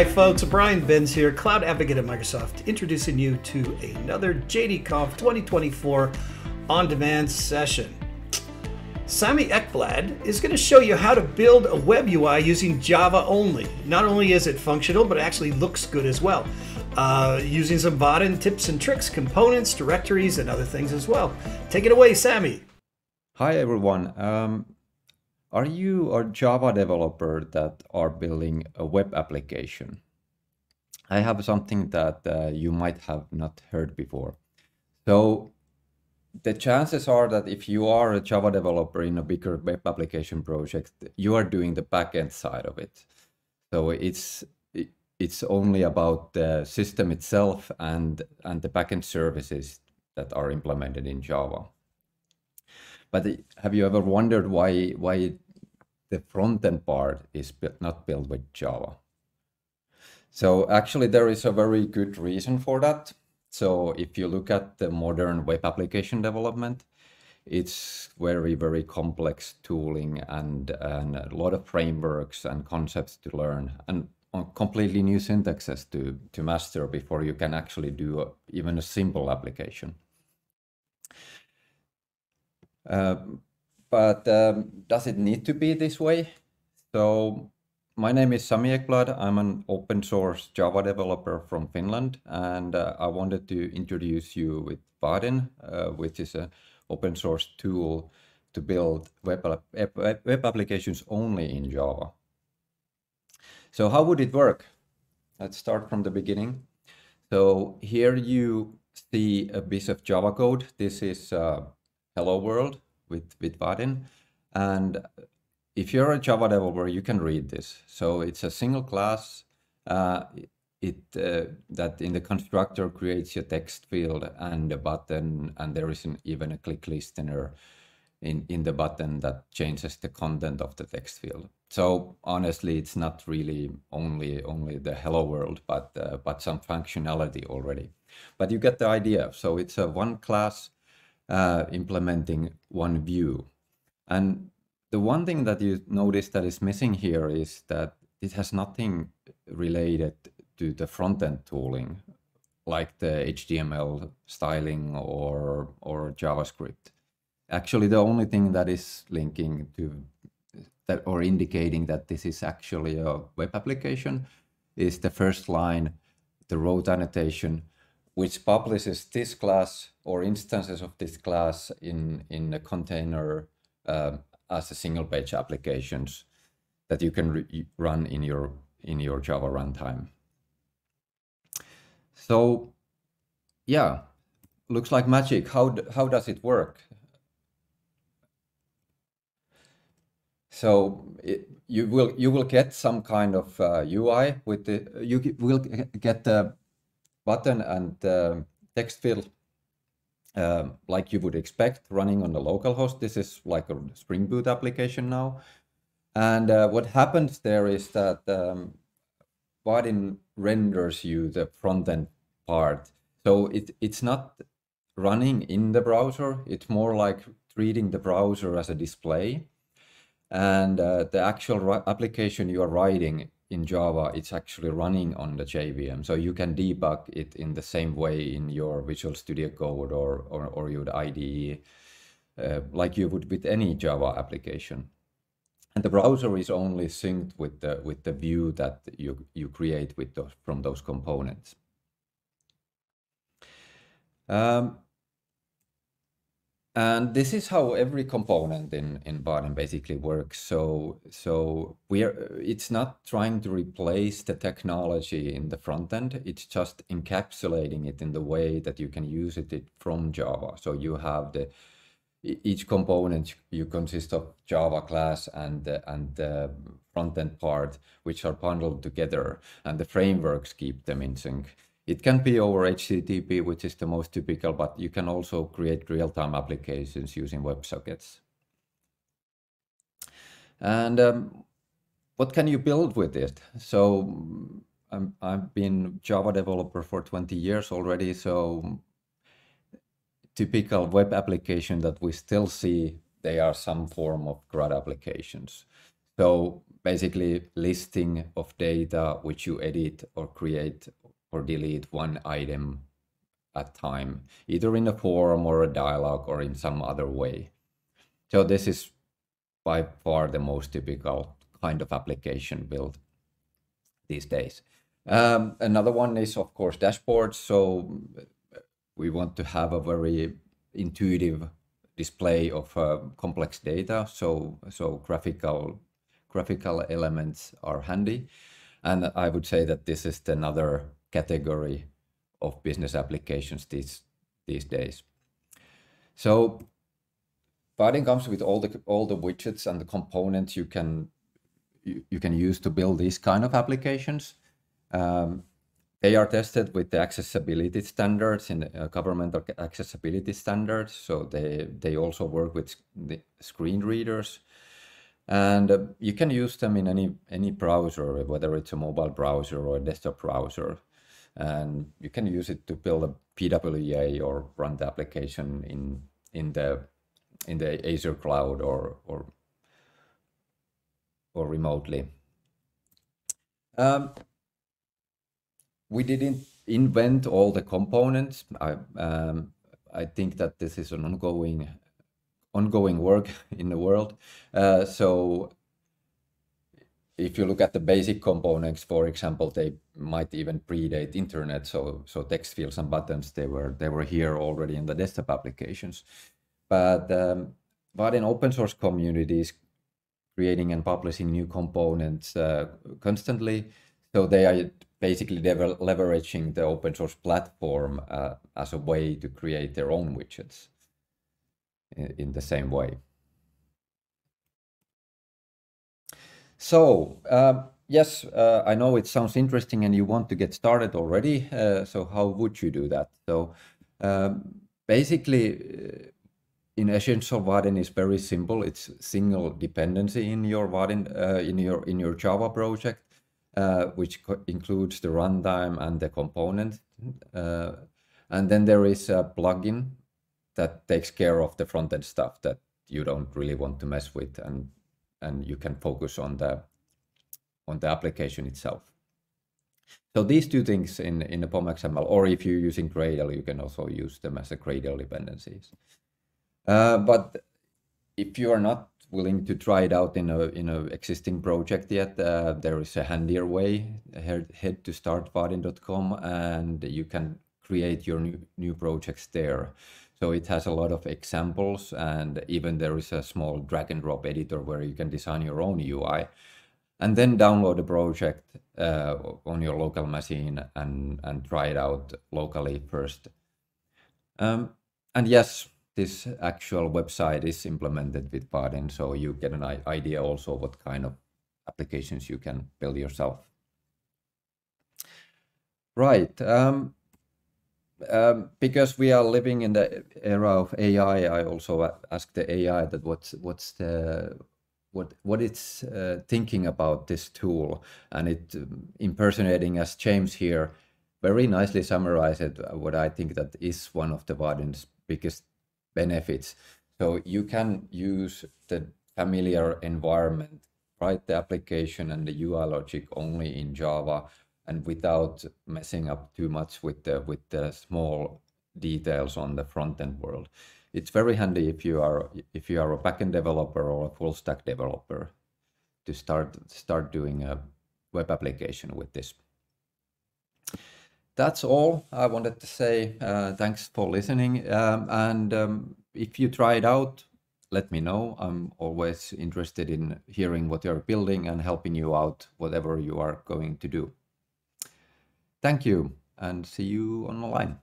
Hi, folks. Brian Benz here, Cloud Advocate at Microsoft, introducing you to another JDConf 2024 on demand session. Sami Ekblad is going to show you how to build a web UI using Java only. Not only is it functional, but it actually looks good as well. Uh, using some Vaadin tips and tricks, components, directories, and other things as well. Take it away, Sami. Hi, everyone. Um, are you a Java developer that are building a web application? I have something that uh, you might have not heard before. So the chances are that if you are a Java developer in a bigger web application project, you are doing the backend side of it. So it's it's only about the system itself and and the backend services that are implemented in Java. But have you ever wondered why why the front end part is not built with Java? So actually, there is a very good reason for that. So if you look at the modern web application development, it's very, very complex tooling and, and a lot of frameworks and concepts to learn and completely new syntaxes to, to master before you can actually do a, even a simple application. Uh, but um, does it need to be this way? So my name is Sami Ekblad. I'm an open source Java developer from Finland, and uh, I wanted to introduce you with Vaadin, uh, which is an open source tool to build web, web applications only in Java. So how would it work? Let's start from the beginning. So here you see a piece of Java code. This is uh, Hello World with, with Vaadin. And if you're a Java developer, you can read this. So it's a single class. Uh, it uh, that in the constructor creates a text field and a button, and there is an, even a click listener in in the button that changes the content of the text field. So honestly, it's not really only only the hello world, but uh, but some functionality already. But you get the idea. So it's a one class uh, implementing one view, and the one thing that you notice that is missing here is that it has nothing related to the front-end tooling like the HTML styling or or JavaScript. Actually, the only thing that is linking to that or indicating that this is actually a web application is the first line, the route annotation, which publishes this class or instances of this class in in a container uh, as a single page applications that you can run in your in your Java runtime. So yeah, looks like magic. How how does it work? So it, you will you will get some kind of uh, UI with the you will get the button and uh, text field um, like you would expect running on the local host. This is like a Spring Boot application now. And uh, what happens there is that um, Vaadin renders you the front end part. So it, it's not running in the browser. It's more like treating the browser as a display. And uh, the actual application you are writing in Java, it's actually running on the JVM. So you can debug it in the same way in your Visual Studio Code or, or, or your IDE, uh, like you would with any Java application. And the browser is only synced with the, with the view that you, you create with those, from those components. Um, and this is how every component in in Vaadin basically works. So so we are it's not trying to replace the technology in the front end. It's just encapsulating it in the way that you can use it, it from Java. So you have the each component you consist of Java class and and the front end part, which are bundled together, and the frameworks keep them in sync. It can be over HTTP, which is the most typical, but you can also create real-time applications using WebSockets. And um, what can you build with it? So I'm, I've been Java developer for 20 years already, so typical web application that we still see, they are some form of CRUD applications. So basically listing of data which you edit or create or delete one item at time, either in a forum or a dialogue or in some other way. So this is by far the most typical kind of application built these days. Um, another one is of course dashboards. So we want to have a very intuitive display of uh, complex data. So so graphical graphical elements are handy. And I would say that this is another category of business applications these these days. So Vaadin comes with all the all the widgets and the components you can you, you can use to build these kind of applications. Um, they are tested with the accessibility standards in uh, government accessibility standards. So they they also work with the screen readers and uh, you can use them in any any browser whether it's a mobile browser or a desktop browser and you can use it to build a pwa or run the application in in the in the azure cloud or or or remotely um, we didn't invent all the components i um, i think that this is an ongoing ongoing work in the world. Uh, so if you look at the basic components, for example, they might even predate internet. So so text fields and buttons they were they were here already in the desktop applications. But um, but in open source communities, creating and publishing new components uh, constantly. So they are basically leveraging the open source platform uh, as a way to create their own widgets in, the same way. So, uh, yes, uh, I know it sounds interesting and you want to get started already. Uh, so how would you do that? So um, basically, uh, in essential, Vaadin is very simple. It's single dependency in your Vaadin, uh, in your in your Java project, uh, which includes the runtime and the component. and then there is a plugin that takes care of the front end stuff that you don't really want to mess with and and you can focus on the on the application itself. So these two things in, in the POM XML, or if you're using Gradle, you can also use them as a Gradle dependencies. Uh, but if you are not willing to try it out in a in a existing project yet, uh, there is a handier way. Head, head to startvaadin.com and you can create your new, new projects there. So it has a lot of examples and even there is a small drag and drop editor where you can design your own UI and then download the project uh, on your local machine and, and try it out locally first. Um, and yes, this actual website is implemented with Vaadin, so you get an idea also what kind of applications you can build yourself. Right. Um, um, because we are living in the era of AI, I also asked the AI that what's what's the what what it's uh, thinking about this tool, and it um, impersonating as James here very nicely summarized what I think that is one of the Vaadin's biggest benefits. So you can use the familiar environment, write the application and the UI logic only in Java and without messing up too much with the with the small details on the front end world. It's very handy if you are if you are a backend developer or a full stack developer to start start doing a web application with this. That's all I wanted to say. Uh, thanks for listening. Um, and um, if you try it out, let me know. I'm always interested in hearing what you're building and helping you out, whatever you are going to do. Thank you and see you on the line.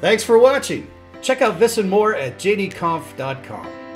Thanks for watching. Check out this and more at jdconf.com.